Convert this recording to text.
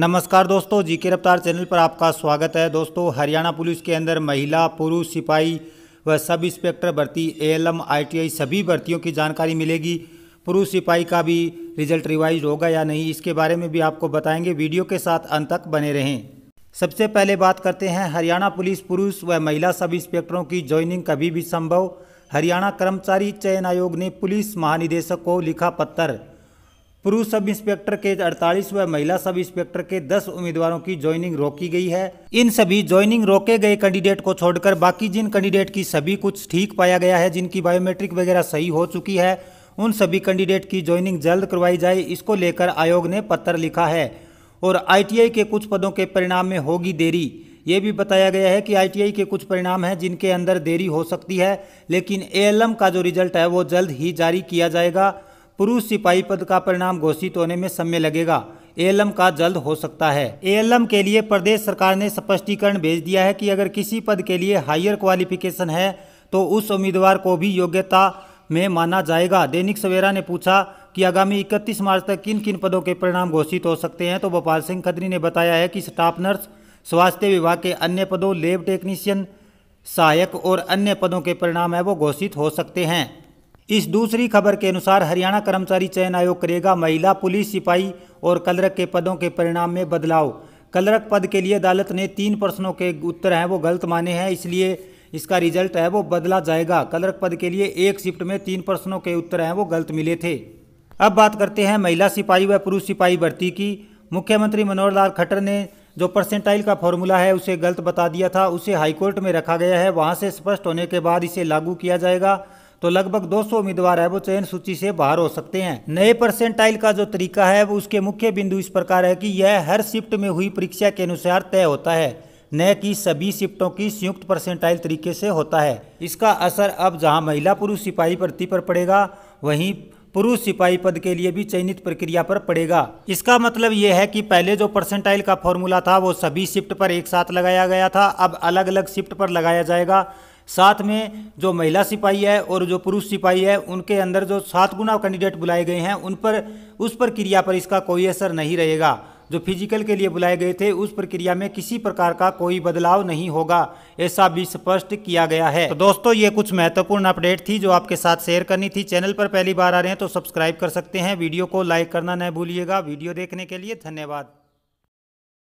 नमस्कार दोस्तों जी के रफ्तार चैनल पर आपका स्वागत है। दोस्तों, हरियाणा पुलिस के अंदर महिला, पुरुष, सिपाही व सब इंस्पेक्टर भर्ती, एएलएम, आईटीआई सभी भर्तियों की जानकारी मिलेगी। पुरुष सिपाही का भी रिज़ल्ट रिवाइज होगा या नहीं, इसके बारे में भी आपको बताएँगे। वीडियो के साथ अंत तक बने रहें। सबसे पहले बात करते हैं, हरियाणा पुलिस, पुरुष व महिला सब इंस्पेक्टरों की ज्वाइनिंग कभी भी संभव? हरियाणा कर्मचारी चयन आयोग ने पुलिस महानिदेशक को लिखा पत्र। पुरुष सब इंस्पेक्टर के 48 व महिला सब इंस्पेक्टर के 10 उम्मीदवारों की ज्वाइनिंग रोकी गई है। इन सभी ज्वाइनिंग रोके गए कैंडिडेट को छोड़कर बाकी जिन कैंडिडेट की सभी कुछ ठीक पाया गया है, जिनकी बायोमेट्रिक वगैरह सही हो चुकी है, उन सभी कैंडिडेट की ज्वाइनिंग जल्द करवाई जाए, इसको लेकर आयोग ने पत्र लिखा है। और आईटीआई के कुछ पदों के परिणाम में होगी देरी। ये भी बताया गया है कि आईटीआई के कुछ परिणाम हैं, जिनके अंदर देरी हो सकती है, लेकिन एएलएम का जो रिज़ल्ट है, वो जल्द ही जारी किया जाएगा। पुरुष सिपाही पद का परिणाम घोषित होने में समय लगेगा। एएलएम का जल्द हो सकता है। एएलएम के लिए प्रदेश सरकार ने स्पष्टीकरण भेज दिया है कि अगर किसी पद के लिए हायर क्वालिफिकेशन है तो उस उम्मीदवार को भी योग्यता में माना जाएगा। दैनिक सवेरा ने पूछा कि आगामी 31 मार्च तक किन किन पदों के परिणाम घोषित हो सकते हैं तो गोपाल सिंह खत्री ने बताया है कि स्टाफ नर्स, स्वास्थ्य विभाग के अन्य पदों, लेब टेक्नीशियन, सहायक और अन्य पदों के परिणाम है, वो घोषित हो सकते हैं। इस दूसरी खबर के अनुसार हरियाणा कर्मचारी चयन आयोग करेगा महिला, पुलिस, सिपाही और कलरक के पदों के परिणाम में बदलाव। कलरक पद के लिए अदालत ने तीन प्रश्नों के उत्तर हैं, वो गलत माने हैं, इसलिए इसका रिज़ल्ट है, वो बदला जाएगा। कलरक पद के लिए एक शिफ्ट में तीन प्रश्नों के उत्तर हैं, वो गलत मिले थे। अब बात करते हैं महिला सिपाही व पुरुष सिपाही भर्ती की। मुख्यमंत्री मनोहर लाल खट्टर ने जो परसेंटाइल का फॉर्मूला है, उसे गलत बता दिया था, उसे हाईकोर्ट में रखा गया है, वहाँ से स्पष्ट होने के बाद इसे लागू किया जाएगा। तो लगभग 200 उम्मीदवार है, वो चयन सूची से बाहर हो सकते हैं। नए परसेंटाइल का जो तरीका है, वो उसके मुख्य बिंदु इस प्रकार है कि यह हर शिफ्ट में हुई परीक्षा के अनुसार तय होता है। न कि सभी शिफ्टों की संयुक्त परसेंटाइल तरीके से होता है। इसका असर अब जहाँ महिला पुरुष सिपाही भर्ती पर पड़ेगा, वहीं पुरुष सिपाही पद के लिए भी चयनित प्रक्रिया पर पड़ेगा। इसका मतलब यह है कि पहले जो परसेंटाइल का फॉर्मूला था, वो सभी शिफ्ट पर एक साथ लगाया गया था। अब अलग अलग शिफ्ट पर लगाया जाएगा। साथ में जो महिला सिपाही है और जो पुरुष सिपाही है, उनके अंदर जो सात गुना कैंडिडेट बुलाए गए हैं, उन पर, उस प्रक्रिया पर इसका कोई असर नहीं रहेगा। जो फ़िज़िकल के लिए बुलाए गए थे, उस प्रक्रिया में किसी प्रकार का कोई बदलाव नहीं होगा, ऐसा भी स्पष्ट किया गया है। तो दोस्तों, ये कुछ महत्वपूर्ण अपडेट थी जो आपके साथ शेयर करनी थी। चैनल पर पहली बार आ रहे हैं तो सब्सक्राइब कर सकते हैं। वीडियो को लाइक करना न भूलिएगा। वीडियो देखने के लिए धन्यवाद।